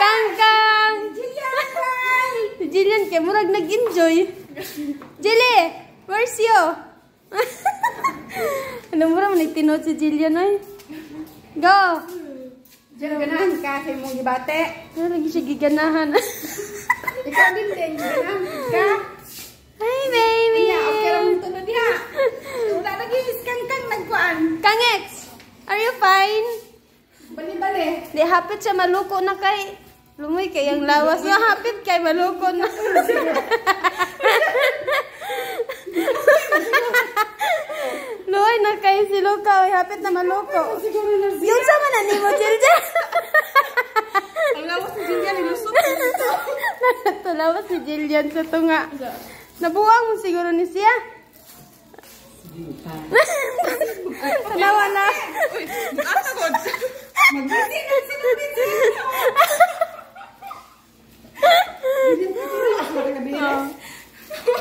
Kang kang. Si Jillian kay murag nag-enjoy. Jilly, where's you? ano mura man nagtinod si Jillian ay? Go. Diyan ganahan ka sa imong gibate. Ano lagi siya giganahan? Ikaw din din ganahan ka. Hi, baby. Iya, okay ra mo tunod diha. Wala lagi iskan kang nagkuan. Kangex, are you fine? Bali-bali. Di hapit siya maluko na kay Lumoy kay ang lawas na hapit kay maluko na. Luoy na kay si Luka, oy, hapit na maluko. Yun sa man ni mo, Jilja. Ang lawas ni Jillian ilusot. Tulawas si Jillian sa tunga. Nabuwang mo siguro ni siya. Tanawa na. Uy, asa god. Magbisi na sila busy. Nabuwang na. Ay, Jillian. Ano na Jillian? Ay, na ni Jillian. Siguro na si Ang sanda ni siya. ay.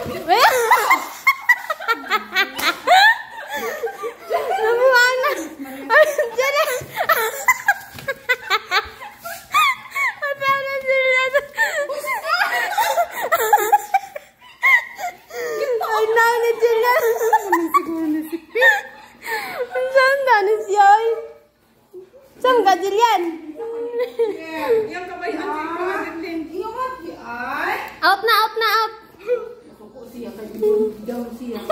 Saan ka, Jillian? Din. Yung ay. Siya kay daw siya.